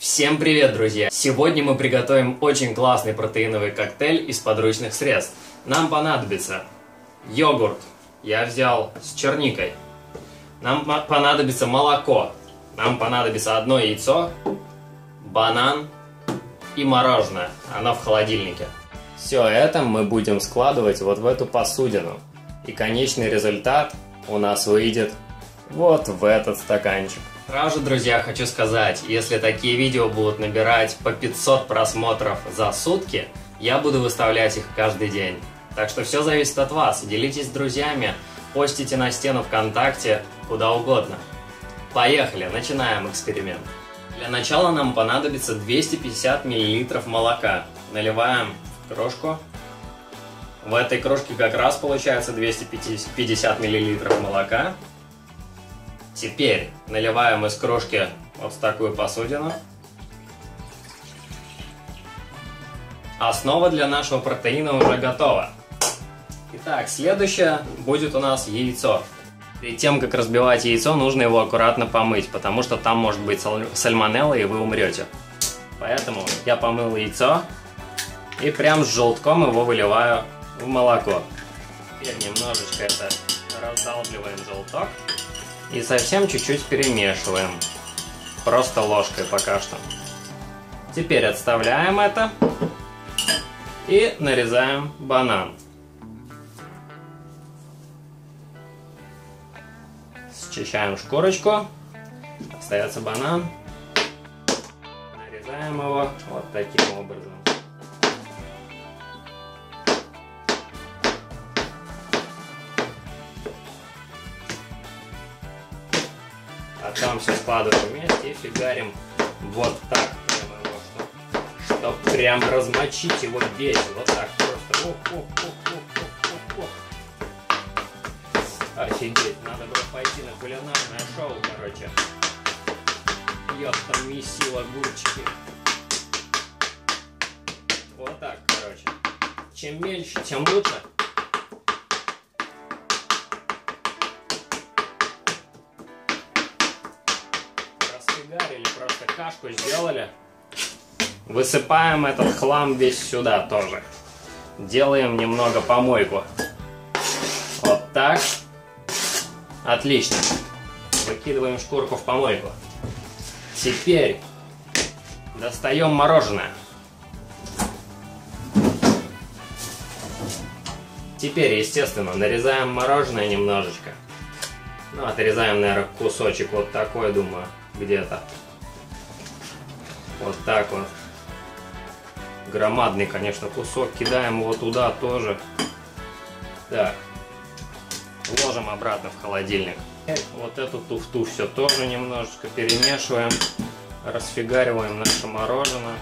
Всем привет, друзья! Сегодня мы приготовим очень классный протеиновый коктейль из подручных средств. Нам понадобится йогурт, я взял с черникой. Нам понадобится молоко, нам понадобится одно яйцо, банан и мороженое, оно в холодильнике. Все это мы будем складывать вот в эту посудину. И конечный результат у нас выйдет вот в этот стаканчик. Сразу друзья, хочу сказать, если такие видео будут набирать по 500 просмотров за сутки, я буду выставлять их каждый день. Так что все зависит от вас. Делитесь с друзьями, постите на стену ВКонтакте, куда угодно. Поехали, начинаем эксперимент. Для начала нам понадобится 250 мл молока. Наливаем в кружку. В этой кружке как раз получается 250 мл молока. Теперь наливаем из кружки вот в такую посудину. Основа для нашего протеина уже готова. Итак, следующее будет у нас яйцо. Перед тем, как разбивать яйцо, нужно его аккуратно помыть, потому что там может быть сальмонелла, и вы умрете. Поэтому я помыл яйцо и прям с желтком его выливаю в молоко. Теперь немножечко это раздалбливаем желток. И совсем чуть-чуть перемешиваем. Просто ложкой пока что. Теперь отставляем это. И нарезаем банан. Счищаем шкурочку. Остается банан. Нарезаем его вот таким образом. А там все складываем вместе и фигарим вот так. Прямо его, что, чтоб прям размочить его весь. Вот так просто. Оп, оп, оп, оп, оп, оп. Офигеть, надо было пойти на кулинарное шоу, короче. Ёпта, месила огурчики. Вот так, короче. Чем меньше, тем лучше. Кашку сделали. Высыпаем этот хлам весь сюда тоже. Делаем немного помойку. Вот так. Отлично. Выкидываем шкурку в помойку. Теперь достаем мороженое. Теперь, естественно, нарезаем мороженое немножечко. Ну, отрезаем, наверное, кусочек вот такой, думаю где-то. Вот так вот. Громадный, конечно, кусок. Кидаем его туда тоже. Так. Ложим обратно в холодильник. Вот эту туфту все тоже немножечко перемешиваем. Расфигариваем наше мороженое.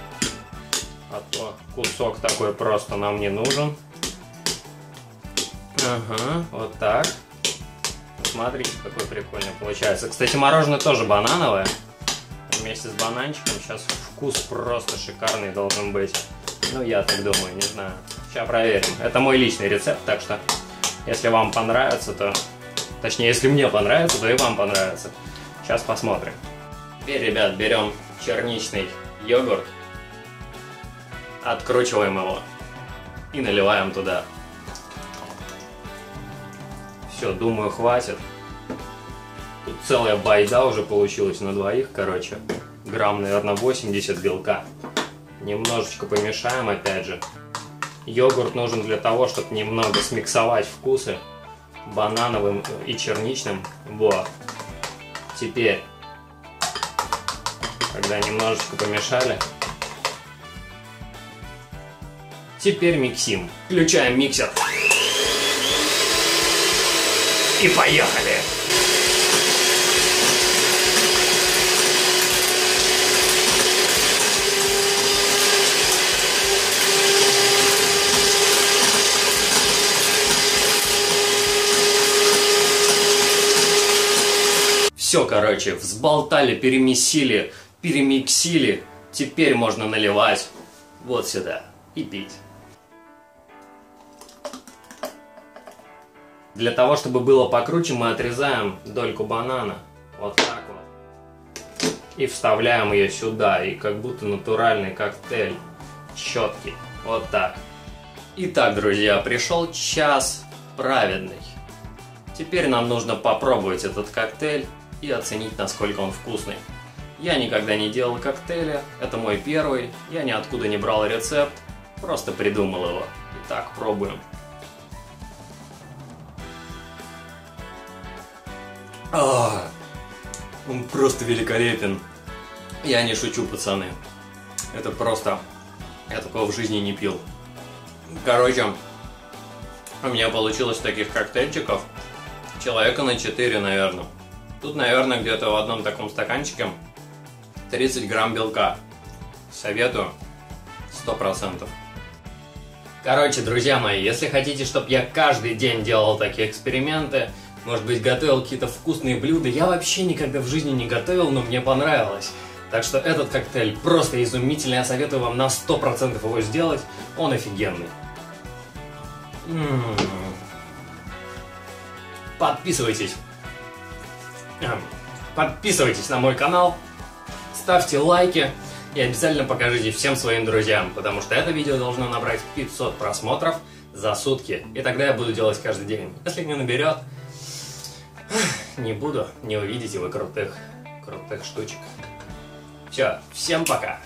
А то кусок такой просто нам не нужен. Ага, вот так. Смотрите, какой прикольный получается. Кстати, мороженое тоже банановое. Вместе с бананчиком. Сейчас вкус просто шикарный должен быть. Ну, я так думаю, не знаю. Сейчас проверим. Это мой личный рецепт, так что если вам понравится, то... Точнее, если мне понравится, то и вам понравится. Сейчас посмотрим. Теперь, ребят, берем черничный йогурт, откручиваем его и наливаем туда все, думаю, хватит. Тут целая байда уже получилась на двоих, короче. Грамм, наверное, 80 белка. Немножечко помешаем, опять же. Йогурт нужен для того, чтобы немного смиксовать вкусы банановым и черничным. Вот. Теперь, когда немножечко помешали, теперь миксим. Включаем миксер и поехали! Все, короче, взболтали, перемесили, перемиксили. Теперь можно наливать вот сюда и пить. Для того, чтобы было покруче, мы отрезаем дольку банана. Вот так вот. И вставляем ее сюда, и как будто натуральный коктейль. Четкий. Вот так. Итак, друзья, пришел час праведный. Теперь нам нужно попробовать этот коктейль и оценить, насколько он вкусный. Я никогда не делал коктейля, это мой первый, я ниоткуда не брал рецепт, просто придумал его. Итак, пробуем. А, он просто великолепен. Я не шучу, пацаны. Это просто... Я такого в жизни не пил. Короче, у меня получилось таких коктейльчиков человека на 4, наверное. Тут, наверное, где-то в одном таком стаканчике 30 грамм белка. Советую. 100%. Короче, друзья мои, если хотите, чтобы я каждый день делал такие эксперименты, может быть, готовил какие-то вкусные блюда, я вообще никогда в жизни не готовил, но мне понравилось. Так что этот коктейль просто изумительный, я советую вам на 100% его сделать, он офигенный. М-м-м. Подписывайтесь. Подписывайтесь на мой канал, ставьте лайки и обязательно покажите всем своим друзьям, потому что это видео должно набрать 500 просмотров за сутки. И тогда я буду делать каждый день. Если не наберет, не буду, не увидите вы крутых, крутых штучек. Все, всем пока.